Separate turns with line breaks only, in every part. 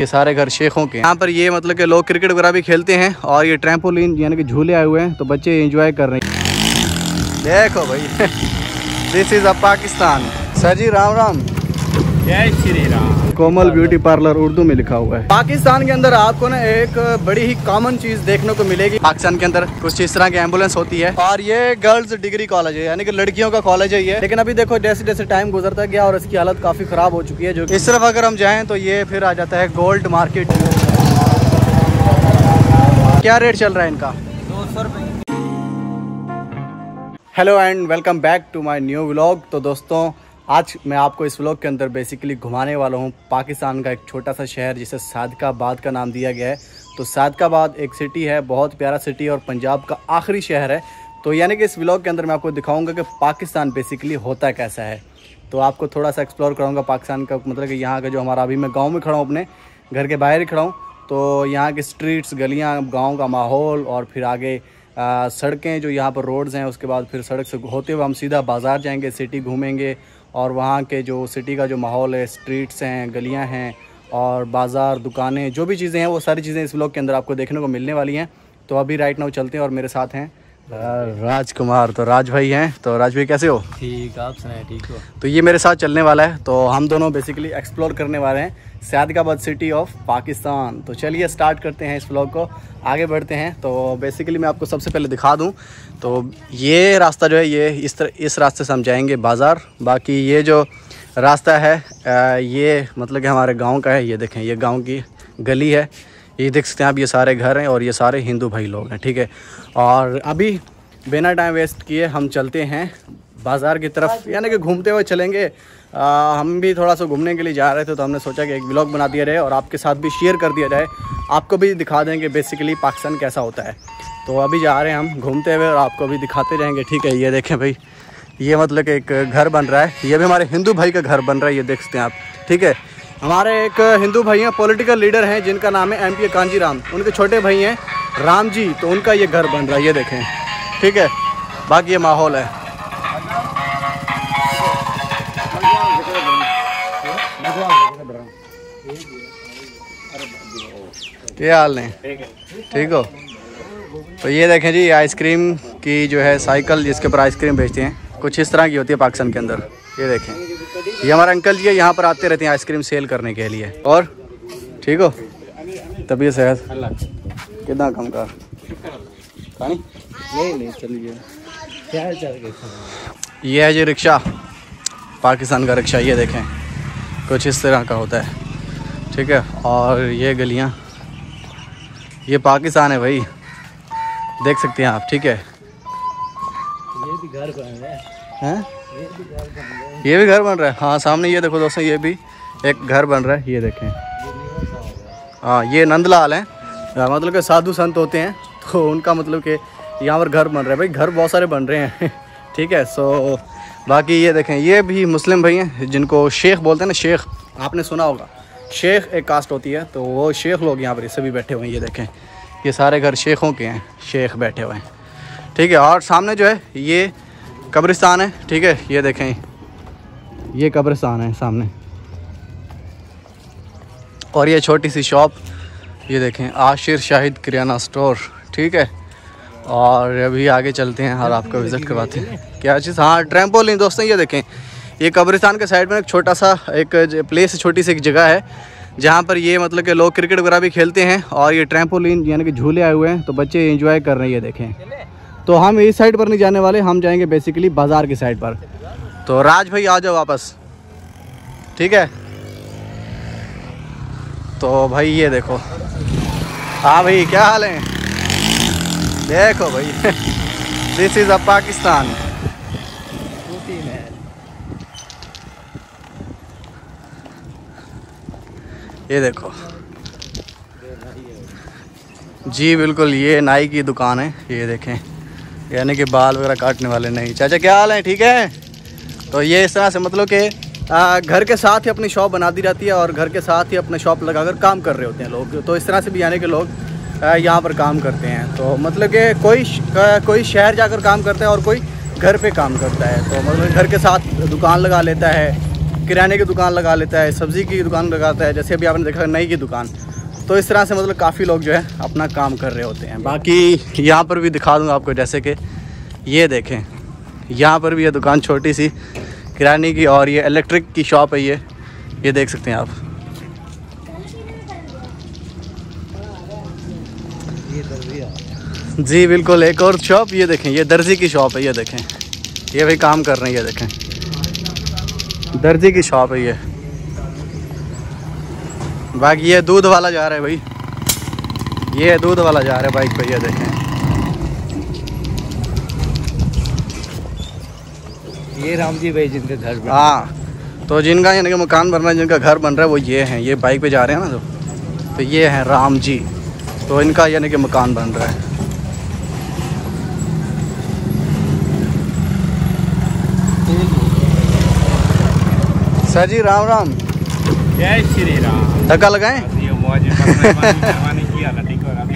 ये सारे घर शेखों के यहाँ पर ये मतलब के लोग क्रिकेट वगैरह भी खेलते हैं और ये ट्रैम्पोलिन यानी कि झूले आए हुए हैं तो बच्चे एंजॉय कर रहे हैं। देखो भाई this is a Pakistan sir ji, Ram Ram.
जय श्री राम।
कोमल ब्यूटी पार्लर उर्दू में लिखा हुआ है। पाकिस्तान के अंदर आपको ना एक बड़ी ही कॉमन चीज़ देखने को मिलेगी। पाकिस्तान के अंदर कुछ इस तरह की एंबुलेंस होती है। और ये गर्ल्स डिग्री कॉलेज है यानी कि लड़कियों का कॉलेज है ये। लेकिन अभी देखो जैसे जैसे टाइम गुजरता गया और इसकी हालत काफ़ी खराब हो चुकी है जो इस तरफ़ अगर हम जाए तो ये फिर आ जाता है गोल्ड मार्केट क्या रेट चल रहा है इनका?
दो सौ रुपये
hello and welcome back to my new vlog तो दोस्तों आज मैं आपको इस व्लॉग के अंदर बेसिकली घुमाने वाला हूँ पाकिस्तान का एक छोटा सा शहर जिसे सादकाबाद का नाम दिया गया है। तो सादकाबाद एक सिटी है, बहुत प्यारा सिटी और पंजाब का आखिरी शहर है। तो यानी कि इस व्लॉग के अंदर मैं आपको दिखाऊँगा कि पाकिस्तान बेसिकली होता कैसा है। तो आपको थोड़ा सा एक्सप्लोर कराऊँगा पाकिस्तान का मतलब कि यहाँ का जो हमारा अभी मैं गाँव में खड़ा हूँ, अपने घर के बाहर ही खड़ा हूँ। तो यहाँ के स्ट्रीट्स गलियाँ, गाँव का माहौल और फिर आगे सड़कें जो यहाँ पर रोड्स हैं, उसके बाद फिर सड़क से होते हुए हम सीधा बाज़ार जाएँगे सिटी घूमेंगे। और वहाँ के जो सिटी का जो माहौल है स्ट्रीट्स हैं गलियाँ हैं और बाज़ार दुकानें जो भी चीज़ें हैं वो सारी चीज़ें इस ब्लॉग के अंदर आपको देखने को मिलने वाली हैं। तो अभी राइट नाउ चलते हैं और मेरे साथ हैं राजकुमार। तो राज भाई हैं तो राज भाई कैसे हो?
ठीक आप सुनाए ठीक हो?
तो ये मेरे साथ चलने वाला है तो हम दोनों बेसिकली एक्सप्लोर करने वाले हैं सैदकाबाद सिटी ऑफ़ पाकिस्तान। तो चलिए स्टार्ट करते हैं इस ब्लॉग को आगे बढ़ते हैं। तो बेसिकली मैं आपको सबसे पहले दिखा दूँ तो ये रास्ता जो है ये इस तरह इस रास्ते से हम जाएँगे बाज़ार। बाकी ये जो रास्ता है ये मतलब कि हमारे गाँव का है ये देखें ये गाँव की गली है। ये देख सकते हैं आप ये सारे घर हैं और ये सारे हिंदू भाई लोग हैं ठीक है? और अभी बिना टाइम वेस्ट किए हम चलते हैं बाज़ार की तरफ़ यानी कि घूमते हुए चलेंगे। आ, हम भी थोड़ा सा घूमने के लिए जा रहे थे तो हमने सोचा कि एक ब्लॉग बना दिया जाए और आपके साथ भी शेयर कर दिया जाए। आपको भी दिखा देंगे बेसिकली पाकिस्तान कैसा होता है। तो अभी जा रहे हैं हम घूमते हुए और आपको भी दिखाते रहेंगे। ठीक है, ये देखें भाई, ये मतलब एक घर बन रहा है। ये भी हमारे हिंदू भाई का घर बन रहा है, ये देख सकते हैं आप। ठीक है, हमारे एक हिंदू भाई हैं पॉलिटिकल लीडर हैं, जिनका नाम है एम पी कांजी राम उनके छोटे भाई हैं राम जी तो उनका ये घर बन रहा है, ये देखें। ठीक है, बाकी ये माहौल है। क्या हाल नहीं ठीक हो? तो ये देखें जी आइसक्रीम की जो है साइकिल जिसके ऊपर आइसक्रीम बेचते हैं कुछ इस तरह की होती है पाकिस्तान के अंदर। ये देखें ये हमारे अंकल जी है यहाँ पर आते रहते हैं आइसक्रीम सेल करने के लिए। और ठीक हो? तबीयत सेहत? कितना कम कर ये है जी रिक्शा पाकिस्तान का रिक्शा ये देखें कुछ इस तरह का होता है। ठीक है और ये गलियाँ ये पाकिस्तान है भाई। देख सकते हैं आप ठीक है।
ये भी घर बन रहा है।
हैं? ये भी घर बन रहा है। हाँ? सामने ये देखो दोस्तों ये भी एक घर बन रहा है ये देखें। हाँ ये नंदलाल हैं। मतलब के साधु संत होते हैं तो उनका मतलब के यहाँ पर घर बन रहा है। भाई घर बहुत सारे बन रहे हैं ठीक है सो बाकी ये देखें ये भी मुस्लिम भाई हैं जिनको शेख बोलते हैं ना शेख आपने सुना होगा। शेख एक कास्ट होती है तो वो शेख लोग यहाँ पर सभी बैठे हुए हैं ये देखें। ये सारे घर शेखों के हैं, शेख बैठे हुए हैं। ठीक है, और सामने जो है, ये कब्रिस्तान है, ठीक है, ये देखें। ये कब्रिस्तान है सामने। और ये छोटी सी शॉप, ये देखें, आशिर शाहिद किराना स्टोर, ठीक है। और अभी आगे चलते हैं, और आपको विज़िट करवाते हैं। क्या चीज़? हाँ ट्रैम्पोलिन, दोस्तों, ये देखें। ये कब्रिस्तान के साइड में एक छोटा सा, एक प्लेस छोटी सी एक जगह है। जहाँ पर ये मतलब कि लोग क्रिकेट वगैरह भी खेलते हैं और ये ट्रैम्पोलिन यानी कि झूले आए हुए हैं तो बच्चे इंजॉय कर रहे हैं देखें। तो हम इस साइड पर नहीं जाने वाले, हम जाएँगे बेसिकली बाज़ार की साइड पर। तो राज भाई, आ जाओ वापस। ठीक है? तो भाई, ये देखो। हाँ भाई, क्या हाल है? देखो भाई। दिस इज़ अ पाकिस्तान ये देखो। जी, बिल्कुल, ये नाई की दुकान है, ये देखें। यानी कि बाल वगैरह काटने वाले नहीं। चाचा, क्या हाल है? ठीक है? तो ये इस तरह से मतलब कि घर के साथ ही अपनी शॉप बना दी जाती है और घर के साथ ही अपने शॉप लगाकर काम कर रहे होते हैं लोग। तो इस तरह से भी यानी कि लोग यहाँ पर काम करते हैं। तो मतलब कि कोई कोई शहर जाकर काम करता है और कोई घर पे काम करता है। तो मतलब घर के साथ दुकान लगा लेता है। किराने की दुकान लगा लेता है, सब्ज़ी की दुकान लगाता है, जैसे अभी आपने देखा नई की दुकान। तो इस तरह से मतलब काफ़ी लोग जो है अपना काम कर रहे होते हैं। बाकी यहाँ पर भी दिखा दूँगा आपको, जैसे कि ये देखें, यहाँ पर भी ये दुकान छोटी सी किराने की और ये इलेक्ट्रिक की शॉप है ये। ये देख सकते हैं आप। जी, बिल्कुल, एक और शॉप ये देखें, ये दर्जी की शॉप है, ये देखें। ये भाई काम कर रहे हैं, ये देखें। दर्जी की शॉप है ये। बाकी ये दूध वाला जा रहा है भाई। ये दूध वाला जा रहा है बाइक पे ये देखें।
ये राम जी भाई जिनके घर
हाँ तो जिनका यानी कि मकान बन रहा है जिनका घर बन रहा है वो ये हैं। ये बाइक पे जा रहे हैं ना जो तो ये हैं राम जी। तो इनका यानी कि मकान बन रहा है। सर जी राम राम।
जय श्री राम।
धक्का लगाएँ?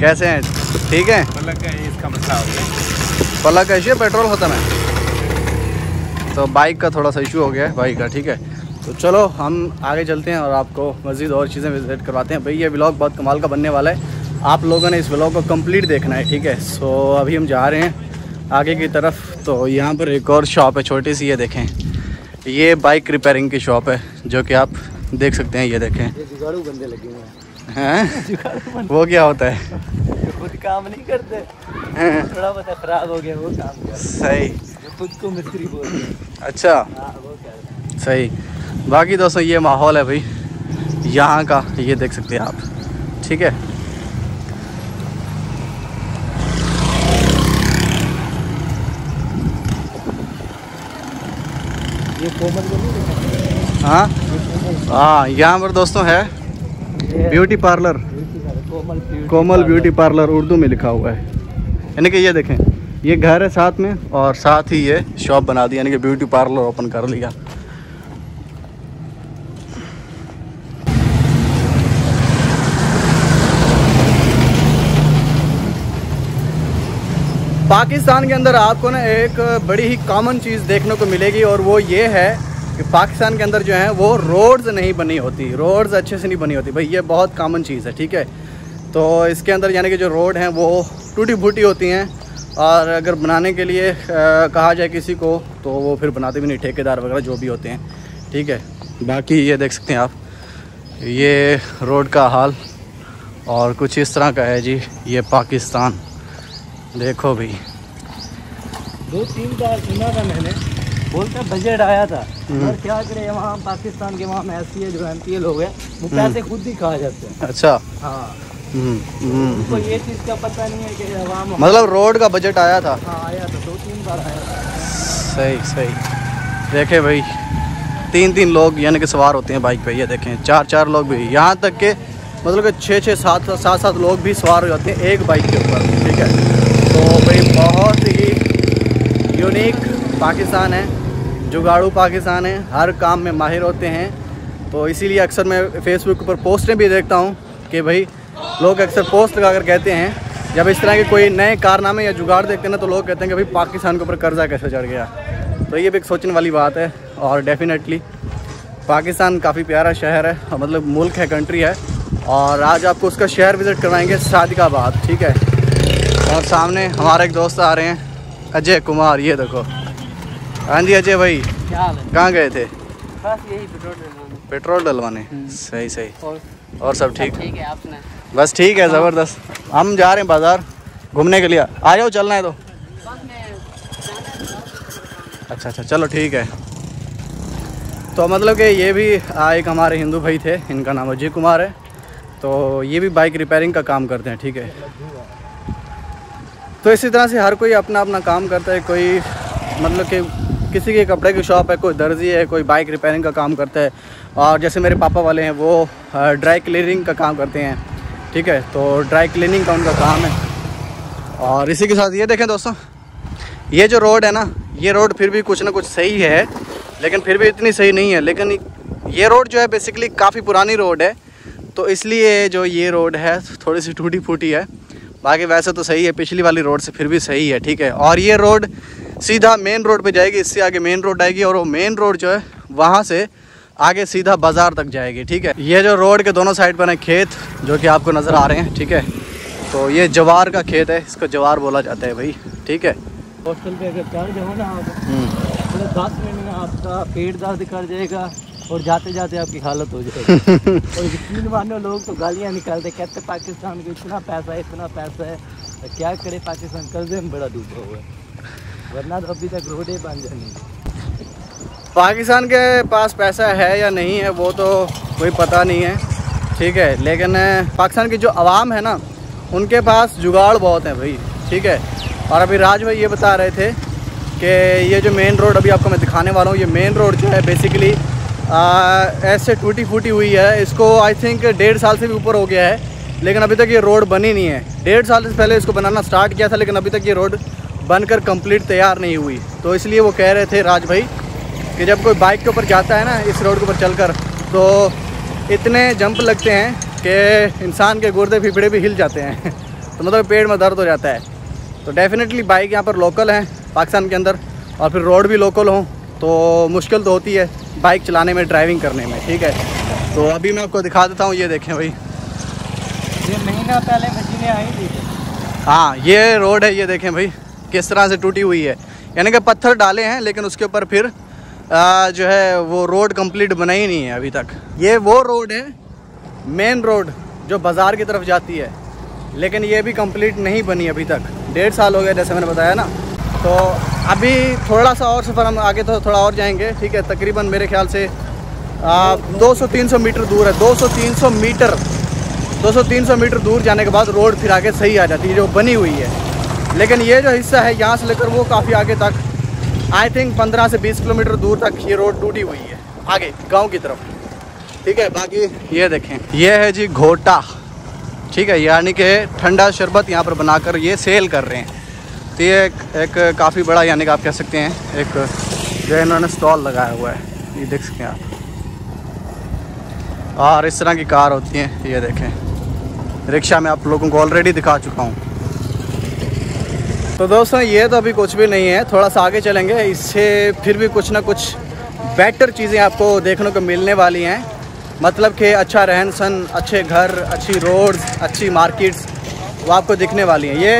कैसे हैं? ठीक है?
मतलब कि इसका मसला हो
पेट्रोल होता है तो बाइक का थोड़ा सा इशू हो गया है बाइक का ठीक है। तो चलो हम आगे चलते हैं और आपको मज़ीद और चीज़ें विज़िट करवाते हैं। भाई ये ब्लॉग बहुत कमाल का बनने वाला है। आप लोगों ने इस ब्लॉग को कंप्लीट देखना है ठीक है। सो अभी हम जा रहे हैं आगे की तरफ़। तो यहाँ पर एक और शॉप है छोटी सी ये देखें। ये बाइक रिपेयरिंग की शॉप है जो कि आप देख सकते हैं ये देखें।
ये जुगाड़ू बंदे लगे हुए हैं।
हैं? वो क्या होता है?
खुद काम नहीं करते।
हैं?
थोड़ा बहुत खराब हो गया वो काम
सही।
खुद को मिस्त्री बोलते
अच्छा।
हाँ।
सही। बाकी दोस्तों ये माहौल है भाई। यहाँ का ये देख सकते हैं आप। ठीक है
ये कोमल को नहीं देखा
हाँ? हाँ यहाँ पर दोस्तों है beauty parlour
Komal beauty
parlour Urdu में लिखा हुआ है। यानी कि ये देखें, ये घर है साथ में और साथ ही ये शॉप बना दी यानी कि ब्यूटी पार्लर ओपन कर लिया। पाकिस्तान के अंदर आपको ना एक बड़ी ही कॉमन चीज़ देखने को मिलेगी और वो ये है कि पाकिस्तान के अंदर जो है वो रोड्स नहीं बनी होती रोड्स अच्छे से नहीं बनी होती। भाई ये बहुत कॉमन चीज़ है ठीक है? तो इसके अंदर यानी कि जो रोड हैं वो टूटी फूटी होती हैं और अगर बनाने के लिए अ, कहा जाए किसी को तो वो फिर बनाते भी नहीं ठेकेदार वगैरह जो भी होते हैं ठीक है? बाकी ये देख सकते हैं आप ये रोड का हाल और कुछ इस तरह का है जी ये पाकिस्तान। देखो भाई
दो तीन बार सुना था मैंने। बोलते बजट आया था।
हम्म।
और क्या करे वहाँ पाकिस्तान के वहाँ एस जो एम पी लोग हैं वो पैसे खुद ही खा जाते हैं।
अच्छा।
हाँ।
हम्म, हम्म, हम्म।
ये चीज़ का पता नहीं है कि अवाम
मतलब रोड का बजट आया था।
हाँ आया था दो तीन बार आया था।
सही सही। देखे भाई तीन तीन लोग यानी कि सवार होते हैं बाइक पे ये देखें चार चार लोग भी। यहाँ तक के मतलब कि छः छः सात सात सात लोग भी सवार हो जाते हैं एक बाइक के ऊपर ठीक है? तो भाई बहुत ही यूनिक पाकिस्तान है, जुगाड़ू पाकिस्तान है, हर काम में माहिर होते हैं। तो इसीलिए अक्सर मैं फेसबुक पर पोस्टें भी देखता हूँ कि भाई लोग अक्सर पोस्ट लगा कर कहते हैं जब इस तरह के कोई नए कारनामे या जुगाड़ देखते हैं ना तो लोग कहते हैं कि भाई पाकिस्तान के ऊपर कर्जा कैसे चढ़ गया। तो ये भी एक सोचने वाली बात है, और डेफिनेटली पाकिस्तान काफ़ी प्यारा शहर है मतलब मुल्क है कंट्री है, और आज आपको उसका शहर विज़िट करवाएँगे सादिकाबाद ठीक है? और सामने हमारे एक दोस्त आ रहे हैं। अजय कुमार ये देखो। हाँ जी अजय भाई।
क्या हाल है?
कहाँ गए थे?
बस यही पेट्रोल डलवाने।
पेट्रोल डलवाने?
हम्म।
सही सही।
और?
और सब ठीक?
ठीक है आपने?
बस ठीक है ज़बरदस्त। हम जा रहे हैं बाज़ार घूमने के लिए। आ जाओ चलना है तो। अच्छा अच्छा चलो ठीक है। तो मतलब कि ये भी एक हमारे हिंदू भाई थे। इनका नाम अजय कुमार है। तो ये भी बाइक रिपेयरिंग का काम करते हैं ठीक है? तो इसी तरह से हर कोई अपना अपना काम करता है, कोई मतलब कि किसी के कपड़े की शॉप है, कोई दर्जी है, कोई बाइक रिपेयरिंग का काम करता है। और जैसे मेरे पापा वाले हैं, वो ड्राई क्लीनिंग का काम करते हैं, ठीक है? तो ड्राई क्लीनिंग का उनका काम है। और इसी के साथ ये देखें दोस्तों, ये जो रोड है ना, ये रोड फिर भी कुछ ना कुछ सही है, लेकिन फिर भी इतनी सही नहीं है। लेकिन ये रोड जो है बेसिकली काफ़ी पुरानी रोड है तो इसलिए जो ये रोड है, थोड़ी सी टूटी फूटी है। बाकी वैसे तो सही है पिछली वाली रोड से फिर भी सही है ठीक है। और ये रोड सीधा मेन रोड पे जाएगी इससे आगे मेन रोड आएगी और वो मेन रोड जो है वहाँ से आगे सीधा बाज़ार तक जाएगी ठीक है। ये जो रोड के दोनों साइड पर है खेत जो कि आपको नज़र आ रहे हैं ठीक है। तो ये जवार का खेत है इसको जवार बोला जाता है भाई ठीक है।
हॉस्टल पे अगर चढ़ जाओ ना आप
हम्म,
पूरे दस मिनट में आपका पेट दर्द कर जाएगा और जाते जाते आपकी हालत हो जाएगी। और यकीन मानो लोग तो गालियाँ निकालते कहते पाकिस्तान को इतना पैसा है इतना पैसा है तो क्या करे पाकिस्तान? कर्जे में बड़ा डूबा हुआ है। वरना तो अभी तक रोडे बन जाएँगी
पाकिस्तान के पास पैसा है या नहीं है वो तो कोई पता नहीं है। ठीक है लेकिन पाकिस्तान की जो आवाम है ना उनके पास जुगाड़ बहुत है भाई। ठीक है और अभी राज भाई ये बता रहे थे कि ये जो मेन रोड अभी आपको मैं दिखाने वाला हूँ ये मेन रोड जो है बेसिकली ऐसे टूटी फूटी हुई है। इसको आई थिंक डेढ़ साल से भी ऊपर हो गया है, लेकिन अभी तक ये रोड बनी नहीं है। डेढ़ साल से पहले इसको बनाना स्टार्ट किया था, लेकिन अभी तक ये रोड बनकर कंप्लीट तैयार नहीं हुई। तो इसलिए वो कह रहे थे राज भाई कि जब कोई बाइक के ऊपर जाता है ना, इस रोड के ऊपर चलकर तो इतने जंप लगते हैं कि इंसान के गुर्दे फिफड़े भी हिल जाते हैं। तो मतलब पेट में दर्द हो जाता है। तो डेफिनेटली बाइक यहाँ पर लोकल हैं, पाकिस्तान के अंदर, और फिर रोड भी लोकल हों। तो मुश्किल तो होती है बाइक चलाने में ड्राइविंग करने में ठीक है? तो अभी मैं आपको दिखा देता हूँ ये देखें भाई।
ये महीना पहले मशीनें आई थी।
हाँ ये रोड है ये देखें भाई किस तरह से टूटी हुई है। यानी कि पत्थर डाले हैं लेकिन उसके ऊपर फिर आ, जो है वो रोड कंप्लीट बना ही नहीं है अभी तक। ये वो रोड है मेन रोड जो बाज़ार की तरफ़ जाती है। लेकिन ये भी कंप्लीट नहीं बनी अभी तक। डेढ़ साल हो गया जैसे मैंने बताया ना। तो अभी थोड़ा सा और सफ़र हम आगे तो थोड़ा और जाएँगे, ठीक है? तकरीबन मेरे ख्याल से तीन सौ मीटर दूर है। दो सौ तीन सौ मीटर 200-300 मीटर दूर जाने के बाद रोड फिर आगे सही आ जाती है, जो बनी हुई है। लेकिन ये जो हिस्सा है, यहाँ से लेकर वो काफ़ी आगे तक आई थिंक 15 से 20 किलोमीटर दूर तक ये रोड टूटी हुई है, आगे, गाँव की तरफ़। ठीक है, बाकी ये देखें। ये है जी घोटा, ठीक है? यानी कि ठंडा शरबत यहाँ पर बनाकर ये सेल कर रहे हैं। तो ये एक, एक काफ़ी बड़ा यानी कि आप कह सकते हैं एक जो है इन्होंने स्टॉल लगाया हुआ है। ये देख सकते हैं आप। और इस तरह की कार होती हैं ये देखें। रिक्शा में आप लोगों को ऑलरेडी दिखा चुका हूँ। तो दोस्तों ये तो अभी कुछ भी नहीं है थोड़ा सा आगे चलेंगे। इससे फिर भी कुछ ना कुछ बेटर चीज़ें आपको देखने को मिलने वाली हैं। मतलब कि अच्छा रहन सहन अच्छे घर अच्छी रोड्स अच्छी मार्केट्स वो आपको दिखने वाली हैं। ये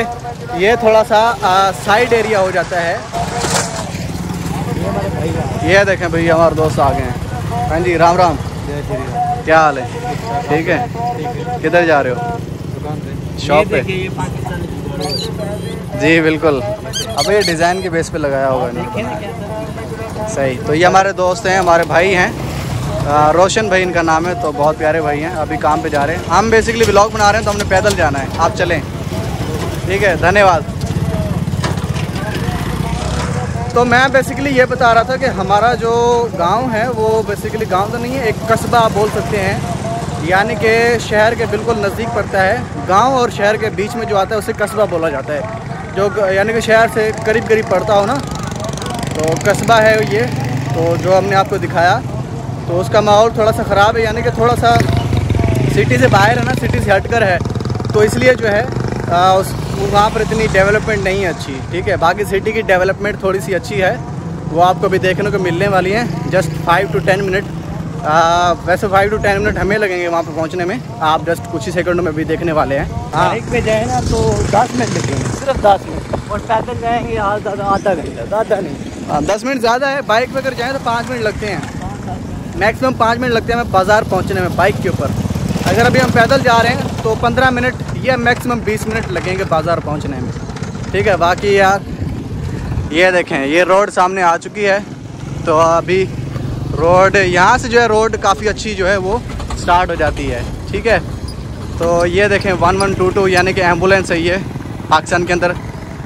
ये थोड़ा सा साइड एरिया हो जाता है। ये देखें भैया हमारे दोस्त आ गए हैं। हाँ जी, राम राम। क्या हाल है? ठीक है? किधर जा रहे हो? शॉप पे। जी, बिल्कुल। अब ये डिज़ाइन के बेस पे लगाया होगा है इन्होंने। सही। तो ये हमारे दोस्त हैं, हमारे भाई हैं। रोशन भाई इनका नाम है तो बहुत प्यारे भाई हैं। अभी काम पे जा रहे हैं। हम बेसिकली ब्लॉग बना रहे हैं तो हमने पैदल जाना है। आप चलें। ठीक है धन्यवाद। तो मैं बेसिकली ये बता रहा था कि हमारा जो गाँव है वो बेसिकली गाँव तो नहीं है एक कस्बा आप बोल सकते हैं। यानी कि शहर के बिल्कुल नज़दीक पड़ता है। गाँव और शहर के बीच में जो आता है उसे कस्बा बोला जाता है। जो यानी कि शहर से करीब करीब पड़ता हो ना तो कस्बा है ये। तो जो हमने आपको दिखाया तो उसका माहौल थोड़ा सा ख़राब है। यानी कि थोड़ा सा सिटी से बाहर है ना सिटी से हटकर है। तो इसलिए जो है आ, उस वहाँ पर इतनी डेवलपमेंट नहीं है अच्छी ठीक है? बाकी सिटी की डेवलपमेंट थोड़ी सी अच्छी है। वो आपको अभी देखने को मिलने वाली है। Just five to ten minute आ, वैसे फाइव टू टेन मिनट हमें लगेंगे वहाँ पर पहुँचने में। आप जस्ट कुछ ही सेकंडों में भी देखने वाले हैं। हाँ।
बाइक पे जाए ना तो दस मिनट लगेंगे। सिर्फ़ दस मिनट और पैदल जाएँगे आधा घंटा। ज़्यादा नहीं।
हाँ, दस मिनट ज़्यादा है। बाइक पे अगर जाएँ तो पाँच मिनट लगते हैं। मैक्सिमम पाँच मिनट लगते हैं हमें बाज़ार पहुँचने में बाइक के ऊपर। अगर अभी हम पैदल जा रहे हैं तो पंद्रह मिनट या मैक्सिमम बीस मिनट लगेंगे बाज़ार पहुँचने में। ठीक है, बाकी यार, ये देखें, ये रोड सामने आ चुकी है। तो अभी रोड, यहाँ से जो है रोड काफ़ी अच्छी जो है वो स्टार्ट हो जाती है। ठीक है तो ये देखें वन वन टू टू यानी कि एंबुलेंस है ये पाकिस्तान के अंदर।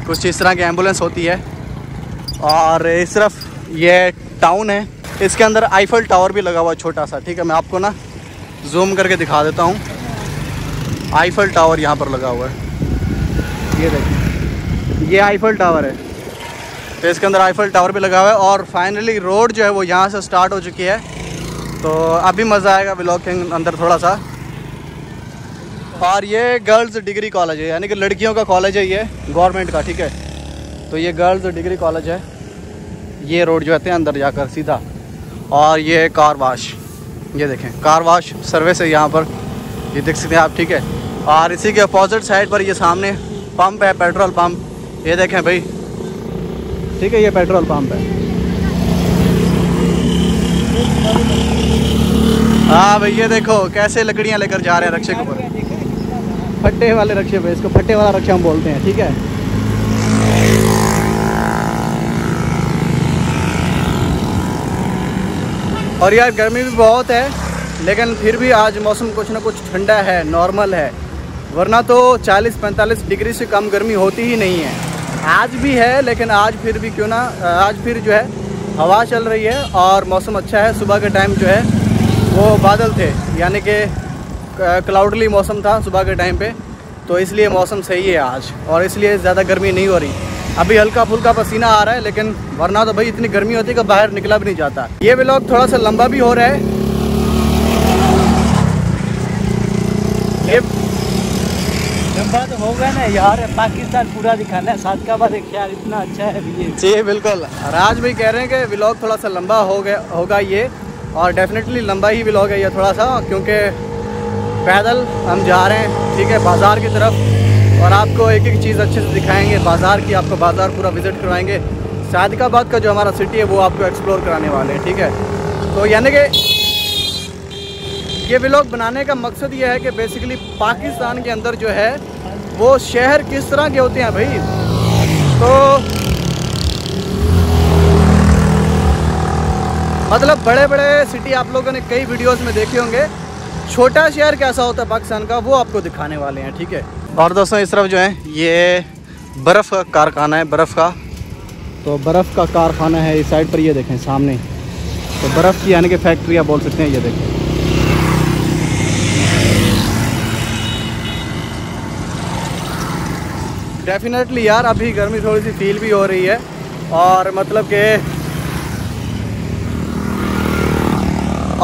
कुछ इस तरह की एंबुलेंस होती है। और इस तरफ़ ये टाउन है। इसके अंदर आईफल टावर भी लगा हुआ है छोटा सा। ठीक है, मैं आपको ना जूम करके दिखा देता हूँ। आईफल टावर यहाँ पर लगा हुआ है। ये देखिए ये आईफल टावर है। तो इसके अंदर आईफल टावर भी लगा हुआ है और फाइनली रोड जो है वो यहाँ से स्टार्ट हो चुकी है। तो अभी मज़ा आएगा ब्लॉग के अंदर थोड़ा सा। और ये गर्ल्स डिग्री कॉलेज है, यानी कि लड़कियों का कॉलेज है ये गवर्नमेंट का, ठीक है। तो ये गर्ल्स डिग्री कॉलेज है। ये रोड जो है अंदर जाकर सीधा। और ये कार वाश ये देखें। कार वाश सर्विस है यहाँ पर। ये देख सकते हैं आप, ठीक है? और इसी के अपोजिट साइड पर ये सामने पंप है पेट्रोल पंप ये देखें भाई। ठीक है, ये पेट्रोल पंप है। हाँ भाई, ये देखो कैसे लकड़ियाँ लेकर जा रहे हैं रक्षे के ऊपर। फट्टे वाले रक्षे पे इसको फट्टे वाला रक्षा हम बोलते हैं, ठीक है? और यार गर्मी भी बहुत है। लेकिन फिर भी आज मौसम कुछ ना कुछ ठंडा है नॉर्मल है। वरना तो 40-45 डिग्री से कम गर्मी होती ही नहीं है। आज भी है, लेकिन आज फिर भी क्यों ना, आज फिर जो है, हवा चल रही है और मौसम अच्छा है। सुबह के टाइम जो है, वो बादल थे, यानी कि क्लाउडली मौसम था सुबह के टाइम पे। तो इसलिए मौसम सही है आज, और इसलिए ज़्यादा गर्मी नहीं हो रही। अभी हल्का फुल्का पसीना आ रहा है, लेकिन वरना तो भाई इतनी गर्मी होती है कि बाहर निकला भी नहीं जाता। ये व्लॉग थोड़ा सा लंबा भी हो रहा है
तो होगा ना यार, पाकिस्तान पूरा दिखाना है साथ का बाद यार इतना अच्छा है भी ये।
जी, बिल्कुल। राज भाई कह रहे हैं कि ब्लॉग थोड़ा सा लंबा हो गया, होगा ये, और डेफिनेटली लंबा ही ब्लॉग है ये थोड़ा सा, क्योंकि पैदल हम जा रहे हैं, ठीक है, बाज़ार की तरफ़, और आपको एक एक चीज़ अच्छे से दिखाएँगे, बाज़ार की आपको बाज़ार पूरा विज़िट करवाएँगे। सादिकाबाद का जो हमारा सिटी है, वो आपको एक्सप्लोर कराने वाले हैं, ठीक है? तो यानी कि ये ब्लॉग बनाने का मकसद ये है कि बेसिकली पाकिस्तान के अंदर जो है वो शहर किस तरह के होते हैं भाई? तो मतलब बड़े बड़े सिटी आप लोगों ने कई वीडियोस में देखे होंगे। छोटा शहर कैसा होता है पाकिस्तान का, वो आपको दिखाने वाले हैं, ठीक है? और दोस्तों, इस तरफ़ जो है, ये बर्फ़ का कारखाना है, बर्फ़ का। तो बर्फ़ का कारखाना है, इस साइड पर ये देखें, सामने। तो बर्फ़ की यानी कि फैक्ट्री आप बोल सकते हैं, ये देखें। डेफिनेटली यार अभी गर्मी थोड़ी सी फील भी हो रही है और मतलब के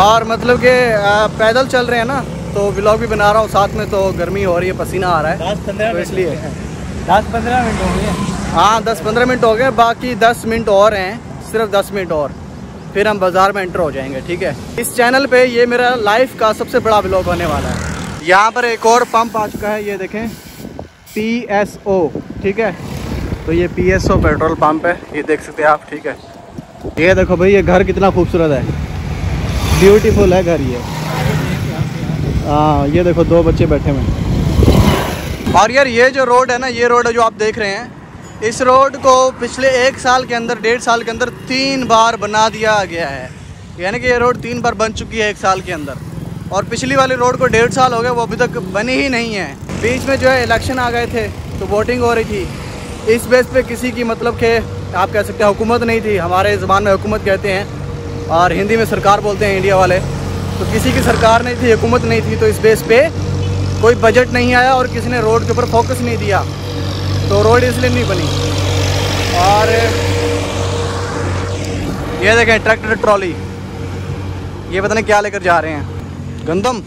और मतलब के पैदल चल रहे हैं ना तो ब्लॉग भी बना रहा हूँ साथ में तो गर्मी हो रही है पसीना आ रहा है। तो इसलिए।
दस पंद्रह मिनट हो गए
हाँ। दस पंद्रह मिनट हो गए बाकी दस मिनट और हैं सिर्फ़ दस मिनट और। फिर हम बाज़ार में एंटर हो जाएँगे ठीक है? इस चैनल पे ये मेरा लाइफ का सबसे बड़ा ब्लॉग होने वाला है। यहाँ पर एक और पंप आ चुका है ये देखें। पी एस ओ ठीक है? तो ये P S O petrol pump है, ये देख सकते हैं आप, ठीक है? ये देखो भाई, ये घर कितना खूबसूरत है। ब्यूटीफुल है घर ये। हाँ ये देखो, दो बच्चे बैठे हुए और यार, ये जो रोड है ना, ये रोड है जो आप देख रहे हैं, इस रोड को पिछले एक साल के अंदर, डेढ़ साल के अंदर तीन बार बना दिया गया है। यानी कि ये रोड तीन बार बन चुकी है एक साल के अंदर। और पिछली वाली रोड को डेढ़ साल हो गए वो अभी तक बनी ही नहीं है। बीच में जो है इलेक्शन आ गए थे तो वोटिंग हो रही थी। इस बेस पे किसी की मतलब के आप कह सकते हैं हुकूमत नहीं थी। हमारे ज़बान में हुकूमत कहते हैं और हिंदी में सरकार बोलते हैं इंडिया वाले। तो किसी की सरकार नहीं थी, हुकूमत नहीं थी तो इस बेस पे कोई बजट नहीं आया और किसी ने रोड के ऊपर फोकस नहीं दिया। तो रोड इसलिए नहीं बनी। और ये देखें ट्रैक्टर ट्रॉली ये पता नहीं क्या लेकर जा रहे हैं। गंदम?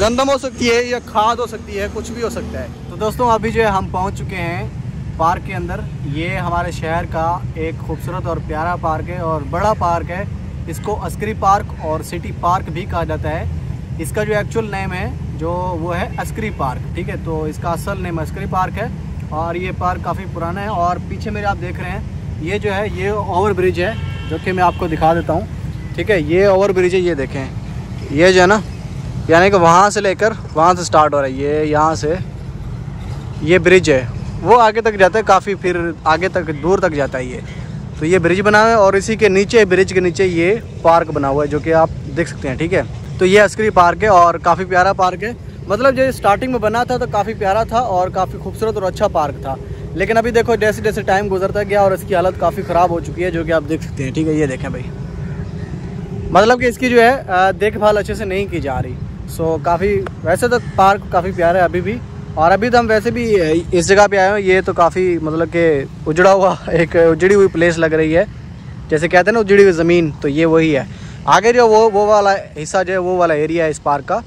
गंदम हो सकती है या खाद हो सकती है, कुछ भी हो सकता है। तो दोस्तों, अभी जो है हम पहुँच चुके हैं पार्क के अंदर। ये हमारे शहर का एक खूबसूरत और प्यारा पार्क है और बड़ा पार्क है। इसको अस्करी पार्क और सिटी पार्क भी कहा जाता है। इसका जो एक्चुअल नेम है, जो वो है अस्करी पार्क, ठीक है? तो इसका असल नेम अस्करी पार्क है और ये पार्क काफ़ी पुराना है और पीछे मेरे आप देख रहे हैं, ये जो है, ये ओवर ब्रिज है, जो कि मैं आपको दिखा देता हूँ, ठीक है? ये ओवर ब्रिज है, ये देखें। ये जो है ना यानी कि वहाँ से लेकर वहाँ से स्टार्ट हो रहा है, ये यहाँ से, ये ब्रिज है। वो आगे तक जाता है, काफ़ी फिर आगे तक, दूर तक जाता है ये। तो ये ब्रिज बना हुआ है और इसी के नीचे ब्रिज के नीचे ये पार्क बना हुआ है, जो कि आप देख सकते हैं, ठीक है? तो ये अस्करी पार्क है और काफ़ी प्यारा पार्क है। मतलब जो स्टार्टिंग में बना था तो काफ़ी प्यारा था और काफ़ी खूबसूरत और अच्छा पार्क था। लेकिन अभी देखो जैसे जैसे टाइम गुजरता गया और इसकी हालत काफ़ी ख़राब हो चुकी है, जो कि आप देख सकते हैं, ठीक है? ये देखें भाई। मतलब कि इसकी जो है देखभाल अच्छे से नहीं की जा रही। सो so, काफ़ी वैसे तो पार्क काफ़ी प्यारा है अभी भी। और अभी तो हम वैसे भी इस जगह पे आए हैं। ये तो काफ़ी मतलब कि उजड़ा हुआ एक उजड़ी हुई प्लेस लग रही है। जैसे कहते हैं ना उजड़ी हुई ज़मीन तो ये वही है। आगे जो वो वो वाला हिस्सा जो है वो वाला एरिया है इस पार्क का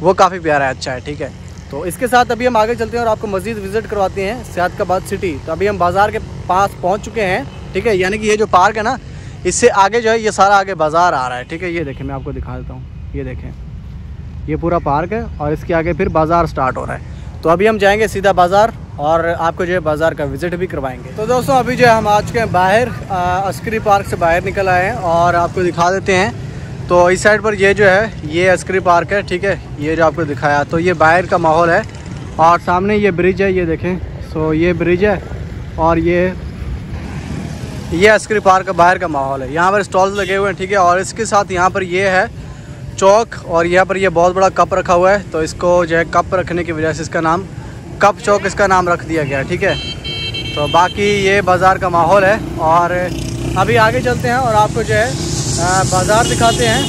वो काफ़ी प्यारा है अच्छा है ठीक है। तो इसके साथ अभी हम आगे चलते हैं और आपको मज़ीद विज़िट करवाते हैं सियादकाबाद सिटी तो अभी हम बाज़ार के पास पहुँच चुके हैं ठीक है? यानी कि ये जो पार्क है ना इससे आगे जो है ये सारा आगे बाज़ार आ रहा है ठीक है? ये देखें मैं आपको दिखा देता हूँ। ये देखें। ये पूरा पार्क है और इसके आगे फिर बाज़ार स्टार्ट हो रहा है। तो अभी हम जाएँगे सीधा बाज़ार और आपको जो है बाज़ार का विज़िट भी करवाएँगे। तो दोस्तों, अभी जो है हम आ चुके हैं बाहर अस्करी पार्क से बाहर निकल आए हैं और आपको दिखा देते हैं। तो इस साइड पर ये जो है, ये अस्करी पार्क है, ठीक है? ये जो आपको दिखाया। तो ये बाहर का माहौल है और सामने ये ब्रिज है, ये देखें। सो ये ब्रिज है और ये ये अस्करी पार्क का बाहर का माहौल है। यहाँ पर स्टॉल्स लगे हुए हैं, ठीक है? और इसके साथ यहाँ पर ये है चौक और यहाँ पर ये बहुत बड़ा कप रखा हुआ है तो इसको जो है कप रखने की वजह से इसका नाम कप चौक इसका नाम रख दिया गया ठीक है? तो बाकी ये बाज़ार का माहौल है और अभी आगे चलते हैं और आपको जो है बाज़ार दिखाते हैं,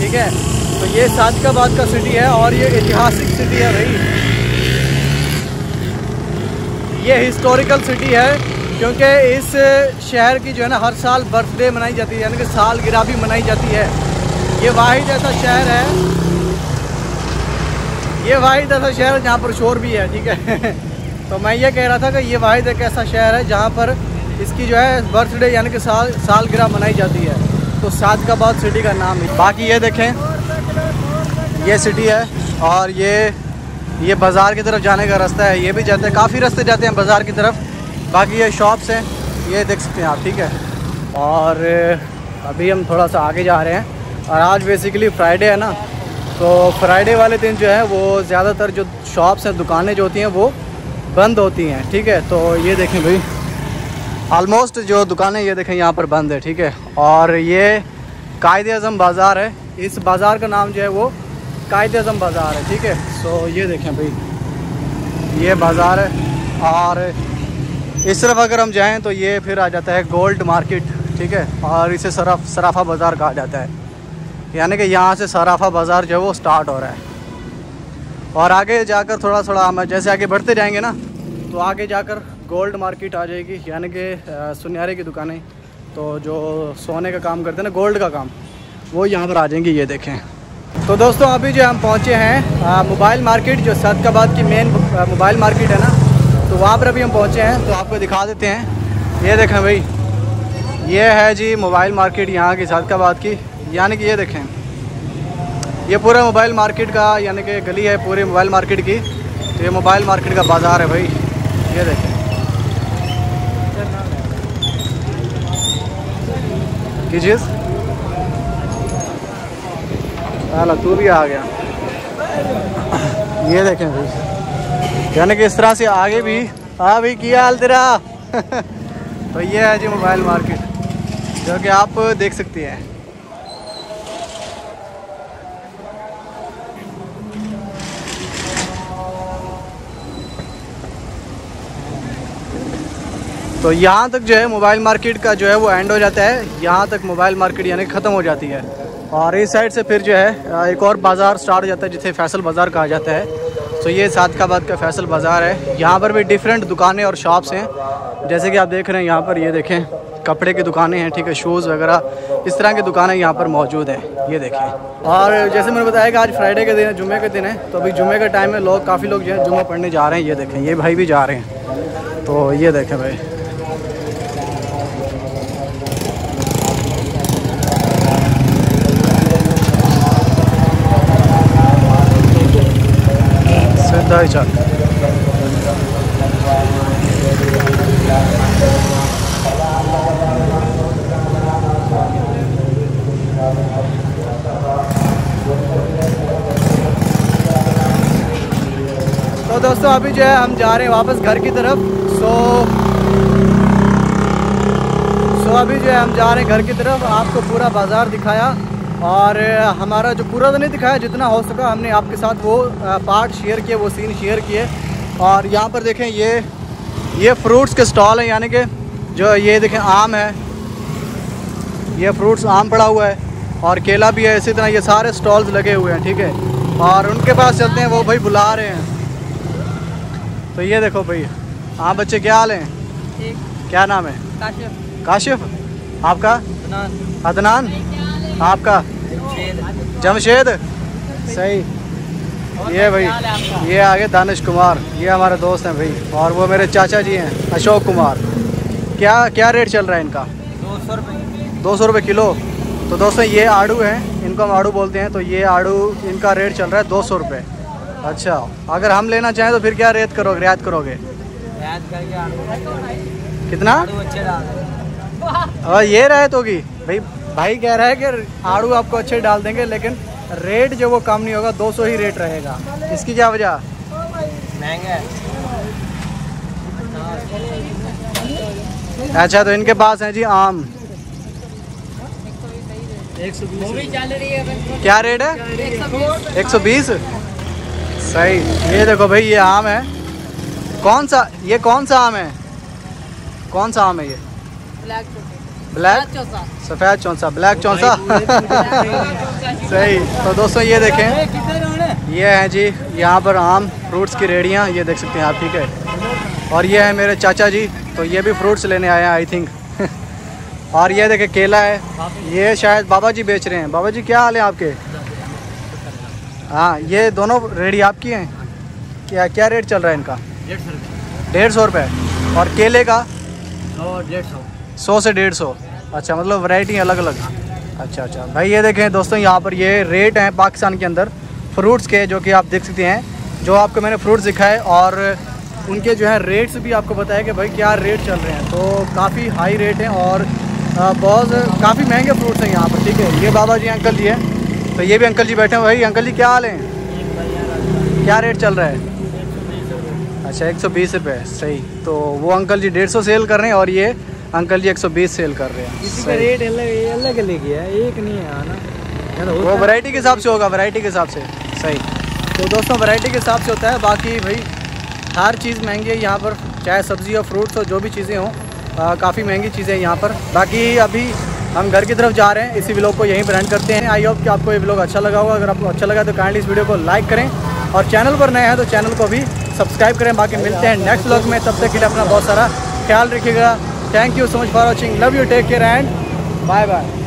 ठीक है? तो ये सादिकाबाद का सिटी है और ये ऐतिहासिक सिटी है भाई। ये हिस्टोरिकल सिटी है, क्योंकि इस शहर की जो है ना हर साल बर्थडे मनाई जाती है, यानी कि साल गिरा भी मनाई जाती है। ये वाहिद ऐसा शहर है। ये वाहिद ऐसा शहर है जहाँ पर शोर भी है, ठीक है? तो मैं ये कह रहा था कि ये वाहिद एक ऐसा शहर है जहाँ पर इसकी जो है बर्थडे यानी कि साल, सालगिरह मनाई जाती है। तो सादकाबाद सिटी का नाम है। बाकी ये देखें, ये सिटी है और ये ये बाज़ार की तरफ़ जाने का रास्ता है। ये भी जाते हैं काफ़ी रास्ते जाते हैं बाज़ार की तरफ़। बाकी ये शॉप्स हैं, ये देख सकते हैं आप, ठीक है? और अभी हम थोड़ा सा आगे जा रहे हैं। और आज बेसिकली फ्राइडे है ना तो फ्राइडे वाले दिन जो है वो ज़्यादातर जो शॉप्स हैं, दुकानें जो होती हैं, वो बंद होती हैं, ठीक है? तो ये देखें भाई। आलमोस्ट जो दुकानें, ये देखें यहाँ पर बंद है, ठीक है? और ये कायद अज़म बाज़ार है। इस बाज़ार का नाम जो है वो कायद अज़म बाज़ार है, ठीक है? सो ये देखें भाई। ये बाज़ार है। और इस तरफ़ अगर हम जाएँ तो ये फिर आ जाता है गोल्ड मार्केट ठीक है? और इसे सराफ सराफा बाज़ार कहा जाता है। यानी कि यहाँ से सराफा बाज़ार जो है वो स्टार्ट हो रहा है। और आगे जाकर थोड़ा थोड़ा हम जैसे आगे बढ़ते जाएँगे ना तो आगे जाकर गोल्ड मार्केट आ जाएगी, यानी कि सुनहरे की दुकानें। तो जो सोने का काम करते हैं ना गोल्ड का काम, वो यहाँ पर आ जाएँगी, ये देखें। तो दोस्तों, अभी जो हम पहुँचे हैं मोबाइल मार्केट जो सदकाबाद की मेन मोबाइल मार्केट है ना तो वहाँ पर अभी हम पहुँचे हैं तो आपको दिखा देते हैं। ये देखें भाई, ये है जी मोबाइल मार्केट यहाँ की सदकाबाद की। यानी कि ये देखें, ये पूरा मोबाइल मार्केट का, यानी कि गली है पूरी मोबाइल मार्केट की तो ये मोबाइल मार्केट का बाज़ार है भाई, ये देखें। चीज़? तू भी आ गया। ये देखें भाई। यानी कि इस तरह से आगे भी हाँ भाई किया हाल तेरा। तो ये है जी मोबाइल मार्केट, जो कि आप देख सकती हैं। तो यहाँ तक जो है मोबाइल मार्केट का जो है वो एंड हो जाता है। यहाँ तक मोबाइल मार्केट यानी ख़त्म हो जाती है। और इस साइड से फिर जो है एक और बाज़ार स्टार्ट हो जाता है, जिसे फैसल बाज़ार कहा जाता है। तो ये सादकाबाद का फैसल बाज़ार है। यहाँ पर भी डिफरेंट दुकानें और शॉप्स हैं। जैसे कि आप देख रहे हैं यहाँ पर, ये देखें, कपड़े की दुकानें हैं, ठीक है शूज़ वगैरह, इस तरह की दुकानें यहाँ पर मौजूद हैं। ये देखें। और जैसे मैंने बताया कि आज फ्राइडे के दिन है जुमे के दिन है तो अभी जुमे के टाइम में लोग, काफ़ी लोग जो है जुम्मे पढ़ने जा रहे हैं। ये देखें, ये भाई भी जा रहे हैं। तो ये देखें भाई। सीधा चल तो दोस्तों, अभी जो है, हम जा रहे हैं वापस घर की तरफ़। सो सो अभी जो है, हम जा रहे हैं घर की तरफ़। आपको पूरा बाज़ार दिखाया। और हमारा जो पूरा तो नहीं दिखाया जितना हो सका हमने आपके साथ वो पार्ट शेयर किए वो सीन शेयर किए। और यहाँ पर देखें ये ये फ्रूट्स के स्टॉल हैं यानी कि जो ये देखें आम है। ये फ्रूट्स आम पड़ा हुआ है और केला भी है इसी तरह ये सारे स्टॉल्स लगे हुए हैं ठीक है। और उनके पास चलते हैं वो भाई बुला रहे हैं। तो ये देखो भाई हाँ बच्चे क्या हाल हैं? क्या नाम है? काशिफ। काशिफ? आपका? अदनान? आपका? जमशेद? सही। ये भाई ये आगे दानिश कुमार ये हमारे दोस्त हैं भाई और वो मेरे चाचा जी हैं अशोक कुमार। क्या क्या रेट चल रहा है इनका?
दो सौ रुपये
दो सौ रुपये किलो। तो दोस्तों ये आड़ू है इनको हम आड़ू बोलते हैं तो ये आड़ू इनका रेट चल रहा है दो सौ रुपये। अच्छा अगर हम लेना चाहें तो फिर क्या रेट करोगे रियायत करोगे? कितना?
अच्छे।
और ये रहत होगी भाई भाई कह रहा है कि आड़ू आपको अच्छे डाल देंगे, लेकिन रेट जो वो कम नहीं होगा 200 ही रेट रहेगा। इसकी क्या वजह?
महँगा।
अच्छा तो इनके पास है जी आम।
एक सौ बीस?
क्या रेट है 120 सही। ये देखो भाई, ये आम है। कौन सा, ये कौन सा आम है? कौन सा आम है ये? ब्लैक? सफ़ेद चौंसा। ब्लैक चौंसा। सही तो दोस्तों ये देखें। ये है जी यहाँ पर आम फ्रूट्स की रेडियाँ ये देख सकते हैं आप ठीक है। और ये है मेरे चाचा जी तो ये भी फ्रूट्स लेने आए हैं आई थिंक और ये देखें केला है। ये शायद बाबा जी बेच रहे हैं। बाबा जी क्या हाल है आपके? हाँ ये दोनों रेडी आपकी हैं? क्या क्या रेट चल रहा है इनका?
डेढ़ सौ रुपये
डेढ़ सौ रुपये और केले का?
डेढ़ सौ।
सौ से डेढ़ सौ। अच्छा मतलब वैरायटी अलग अलग अच्छा अच्छा। भाई, ये देखें दोस्तों, यहाँ पर ये रेट हैं पाकिस्तान के अंदर। फ्रूट्स के, जो कि आप देख सकते हैं, जो आपको मैंने फ्रूट्स दिखाए और उनके जो है रेट्स भी आपको बताया कि भाई क्या रेट चल रहे हैं। तो काफ़ी हाई रेट हैं और बहुत काफ़ी महँगे फ्रूट्स हैं यहाँ पर, ठीक है? ये बाबा जी, अंकल जी हैं। तो ये भी अंकल जी बैठे हैं। भाई, अंकल जी, क्या हाल हैं? क्या रेट चल रहा है? अच्छा एक सौ बीस रुपये सही। तो वो अंकल जी डेढ़ सौ सेल कर रहे हैं और ये अंकल जी एक सौ बीस सेल कर रहे हैं।
किसी का रेट अलग अलग अलग है एक नहीं है ना।
वो वैरायटी के हिसाब से होगा वैरायटी के हिसाब से। सही। तो दोस्तों वैरायटी के हिसाब से होता है। बाकी भाई हर चीज़ महँगी है यहाँ पर चाहे सब्ज़ी हो फ्रूट्स हो जो भी चीज़ें हों काफ़ी महँगी चीज़ें यहाँ पर। बाकी अभी हम घर की तरफ़ जा रहे हैं इसी व्लॉग को यहीं ब्रांड करते हैं। आई होप कि आपको ये व्लॉग अच्छा लगा होगा। अगर आपको अच्छा लगा तो काइंडली इस वीडियो को लाइक करें। और चैनल पर नए हैं तो चैनल को भी सब्सक्राइब करें। बाकी मिलते हैं नेक्स्ट व्लॉग में। तब तक के लिए अपना बहुत सारा ख्याल रखिएगा। Thank you so much for watching. Love you. Take care and bye bye.